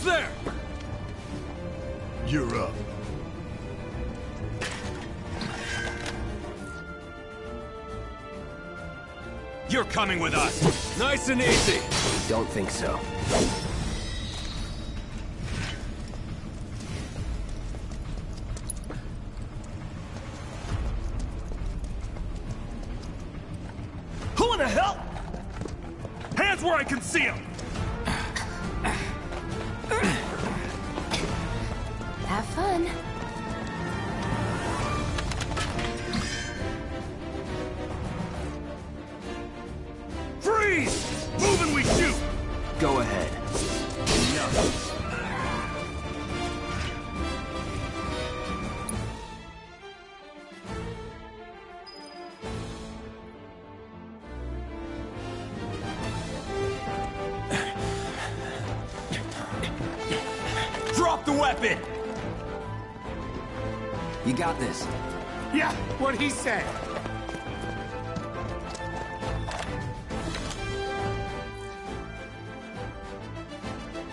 Who goes there? You're up. You're coming with us. Nice and easy. Don't think so.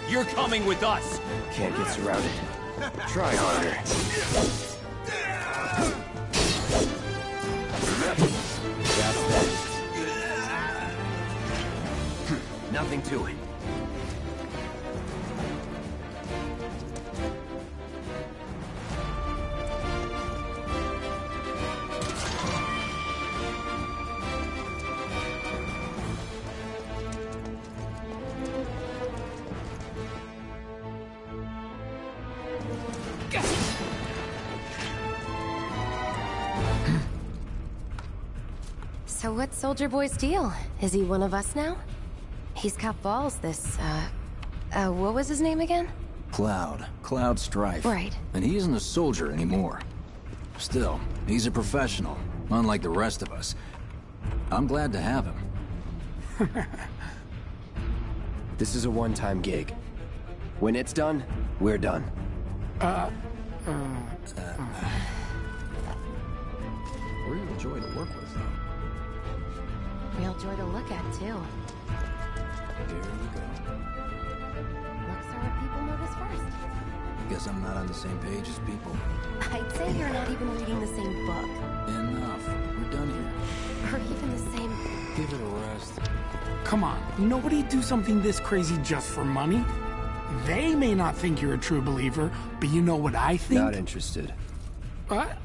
You're coming with us. Can't get surrounded. Try harder. That's that. Nothing to it. Soldier Boy's deal? Is he one of us now? He's got balls, this, uh... Uh, what was his name again? Cloud. Cloud Strife. Right. And he isn't a soldier anymore. Still, he's a professional, unlike the rest of us. I'm glad to have him. This is a one-time gig. When it's done, we're done. Uh real joy to work with, though. Real joy to look at, too. There you go. Looks are what people notice first. Guess I'm not on the same page as people. I'd say you're not even reading the same book. Enough. We're done here. Or even the same... Give it a rest. Come on, nobody do something this crazy just for money. They may not think you're a true believer, but you know what I think? Not interested. What?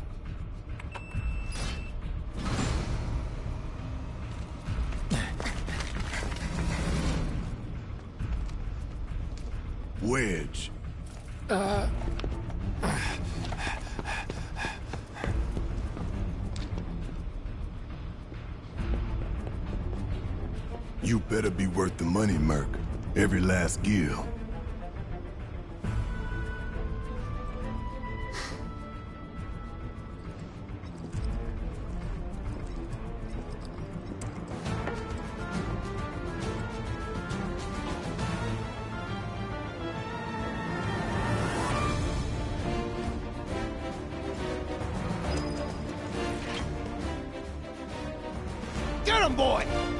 Get him, boy.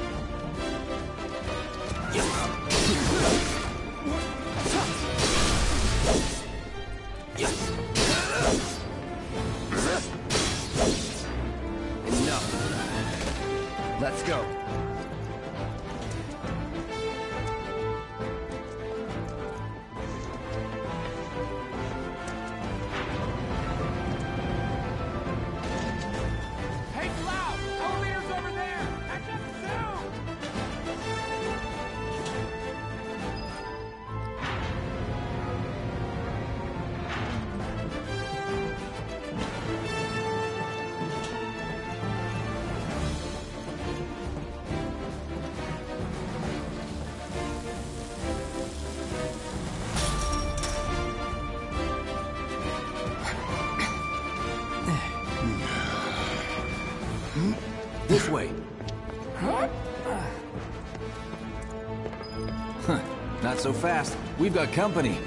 Fast. We've got company.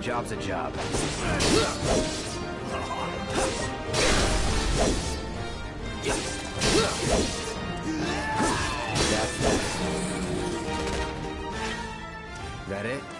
Job's a job. That's that. It?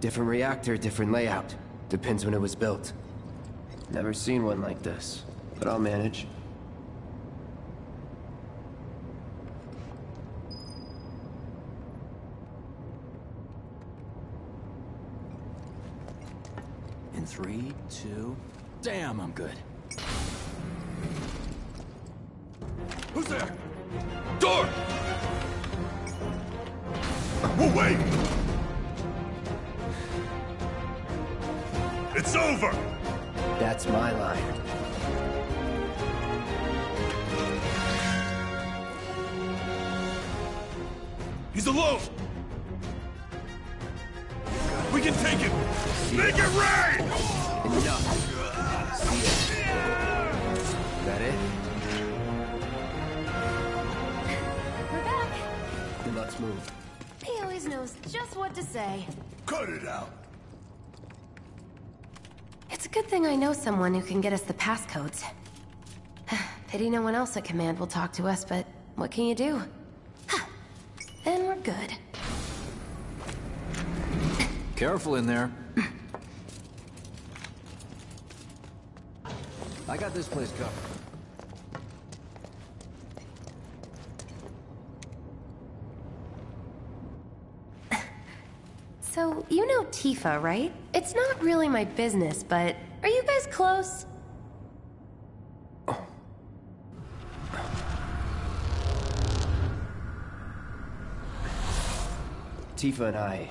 Different reactor, different layout. Depends when it was built. Never seen one like this, but I'll manage. In three, two... Damn, I'm good. Who's there? Door! Over! That's my line. He's alone! We can take him! Make it rain! Enough. See ya. That it? We're back. Then let's move. He always knows just what to say. Cut it out! It's a good thing I know someone who can get us the passcodes. Pity no one else at command will talk to us, but what can you do? then we're good. Careful in there. I got this place covered. So, you know Tifa, right? It's not really my business, but are you guys close? Tifa and I.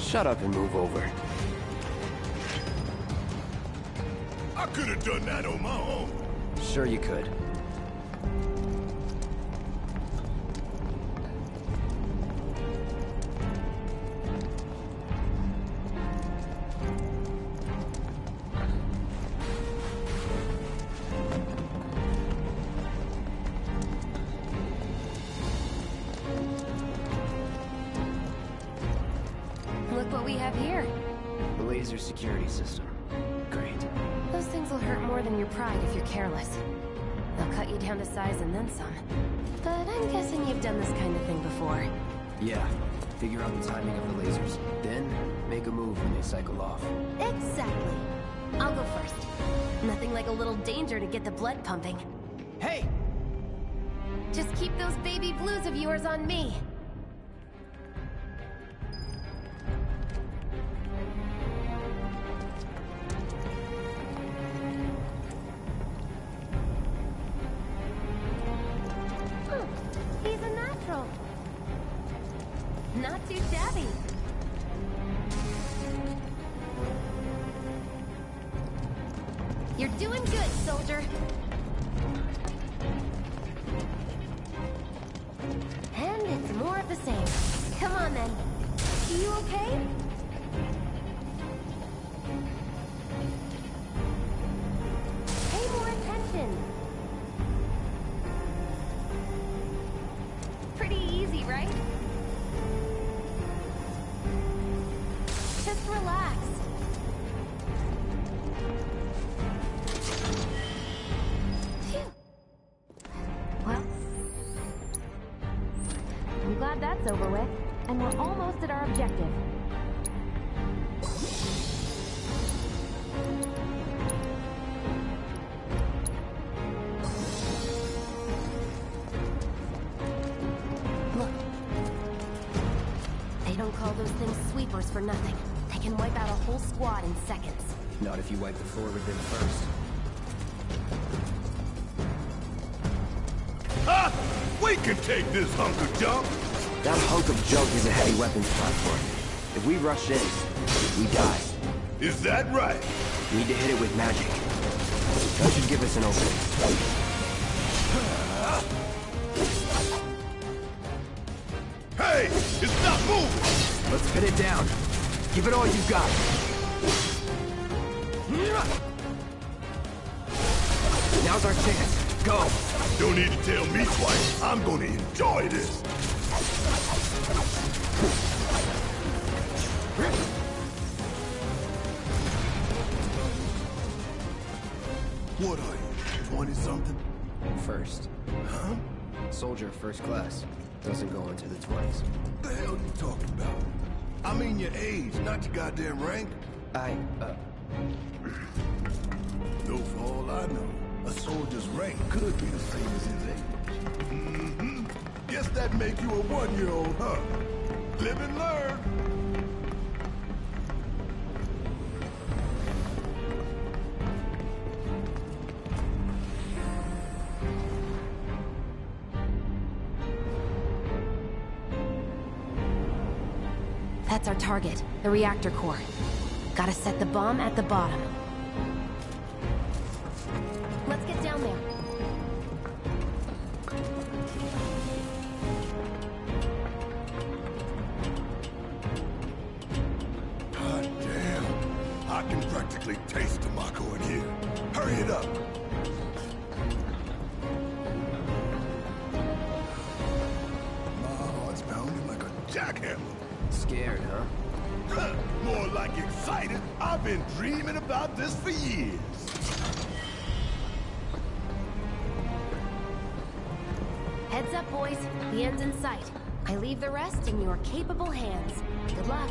Shut up and move over. I could have done that on my own. Sure you could. Pumping. Hey! Just keep those baby blues of yours on me. Oh, he's a natural. Not too shabby. You're doing good, soldier. The same. Come on then. Are you okay? For nothing. They can wipe out a whole squad in seconds. Not if you wipe the floor with them first. Ha! We can take this hunk of junk. That hunk of junk is a heavy weapons platform. If we rush in, we die. Is that right? Need to hit it with magic. That should give us an opening. Hey, it's not moving! Let's pin it down. Give it all you got. Now's our chance. Go! Don't need to tell me twice. I'm gonna enjoy this. What are you, 20-something? First. Huh? Soldier first class. Doesn't go into the 20s. the hell are you talking about? I mean your age, not your goddamn rank. I, uh, Though for all I know, a soldier's rank could be the same as his age. Mm-hmm. Guess that make you a one-year-old, huh? Live and learn. That's our target, the reactor core. Gotta set the bomb at the bottom. Let's get down there. God damn. I can practically taste the Mako in here. Hurry it up. Like excited. I've been dreaming about this for years. Heads up, boys. The end's in sight. I leave the rest in your capable hands. Good luck.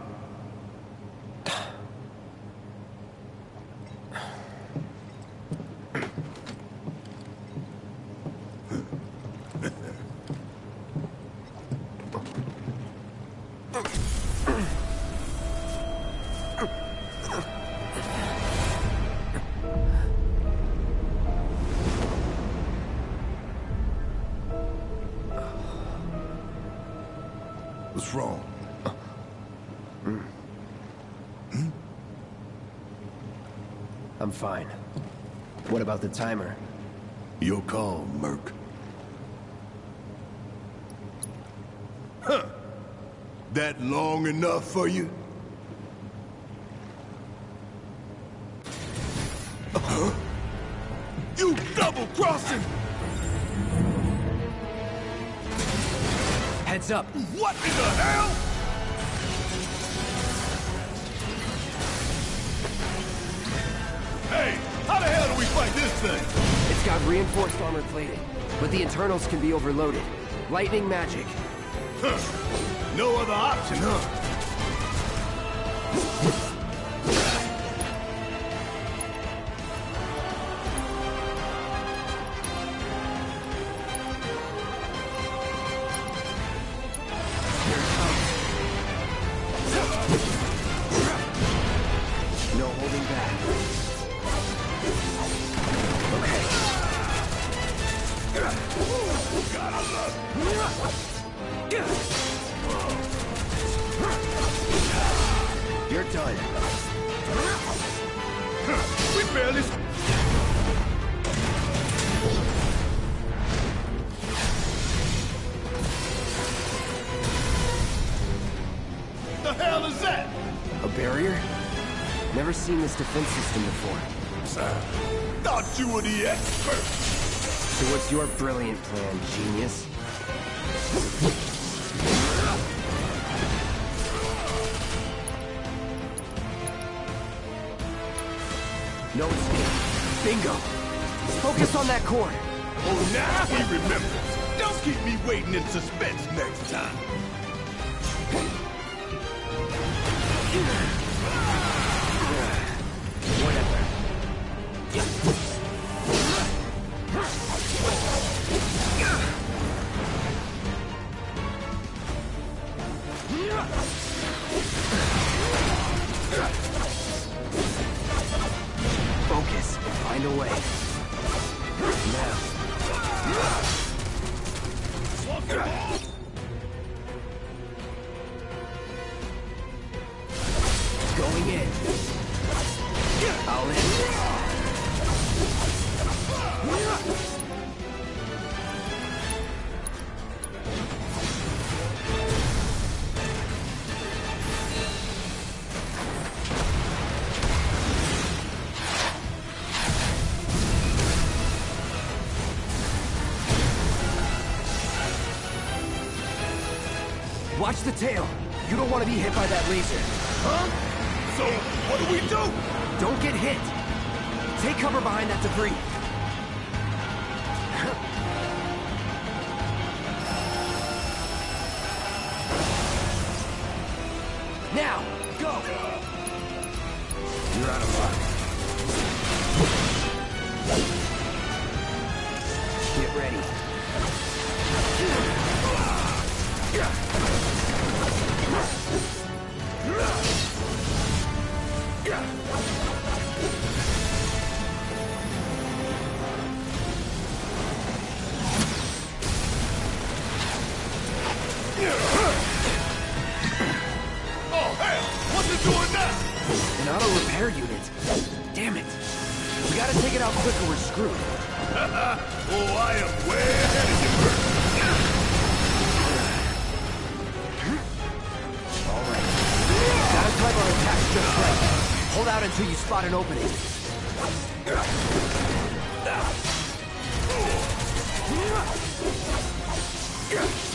Fine. What about the timer? Your call, Merc. Huh. That long enough for you? Huh? You double-crossing! Heads up! What in the hell? The hell do we fight this thing? It's got reinforced armor plating, but the internals can be overloaded. Lightning magic. Huh. No other option, huh? Never seen this defense system before. Sir. Thought you were the expert. So what's your brilliant plan, genius? No escape. Bingo! Focus on that cord! Oh, now he remembers. Don't keep me waiting in suspense next time. Watch the tail. You don't want to be hit by that laser. Huh? So, what do we do? Don't get hit. Take cover behind that debris. Damn it. We gotta take it out quick or we're screwed. oh, I am way ahead of you, Bert. Alright. Gotta time our attacks just right. Hold out until you spot an opening.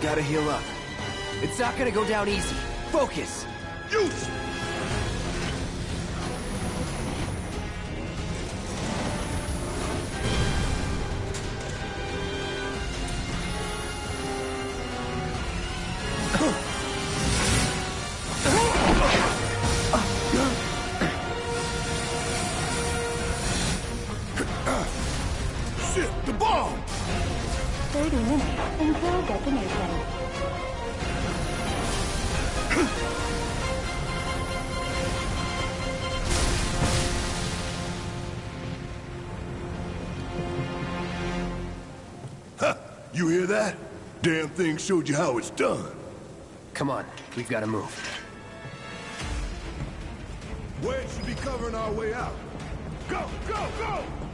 Gotta heal up. It's not gonna go down easy. Focus! Use! You hear that? Damn thing showed you how it's done. Come on, we've gotta move. Wedge should be covering our way out. Go, go, go!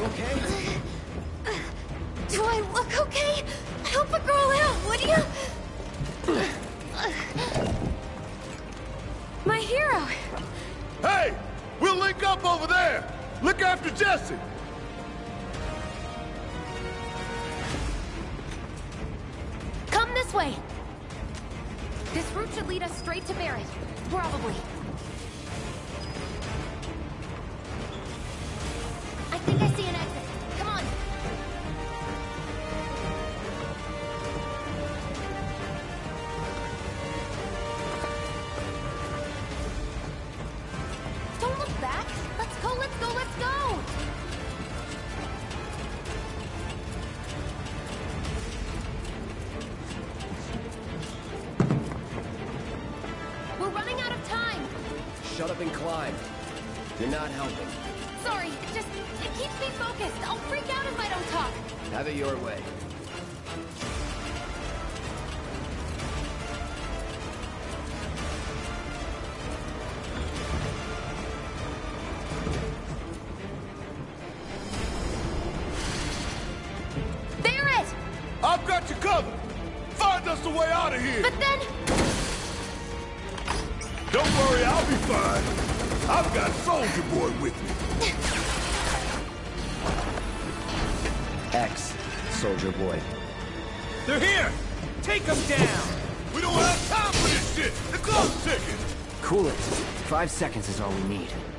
You okay? Do I look okay? Help a girl out, would you? My hero. Hey! We'll link up over there! Look after Jesse! And climb. You're not helping. Sorry, just it keeps me focused. I'll freak out if I don't talk. Have it your way. Five seconds is all we need.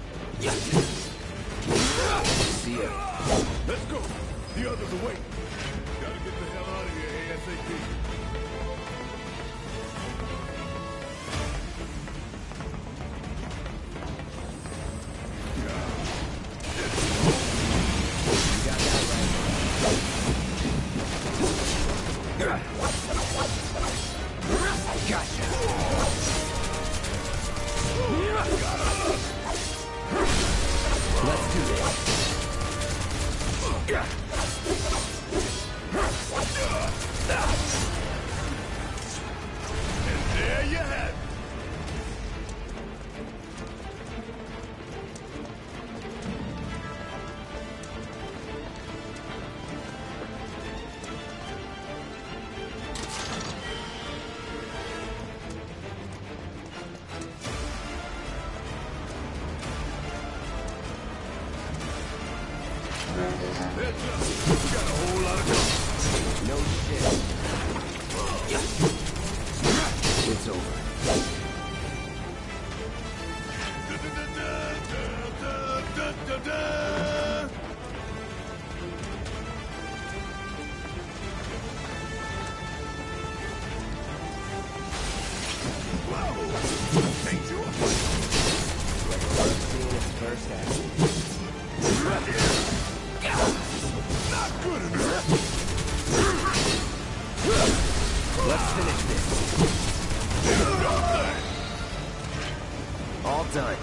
All done.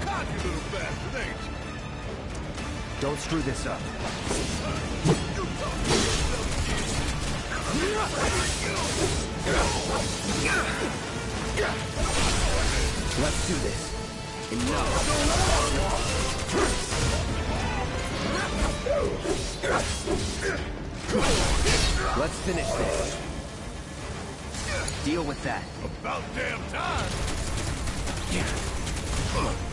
Cocky little bastard, ain't you? Don't screw this up. Let's do this. Enough. Let's finish this. Deal with that. About damn time! Oh,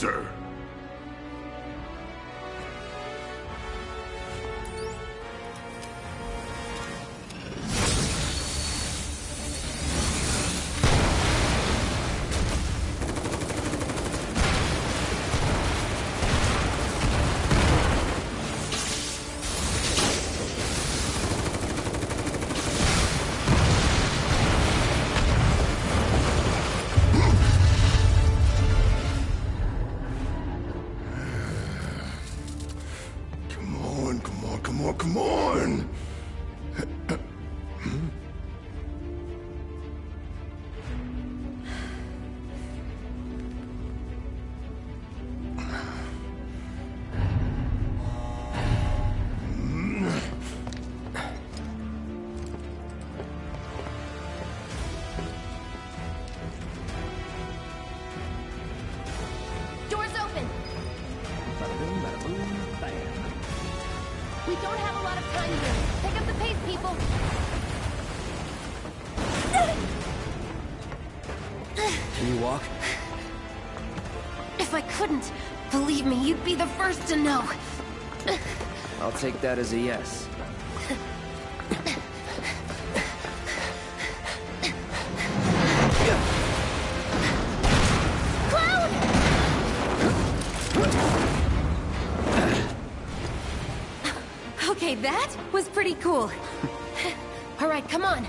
sir. Can you walk? If I couldn't, believe me, you'd be the first to know. I'll take that as a yes. Okay, that was pretty cool. All right, come on.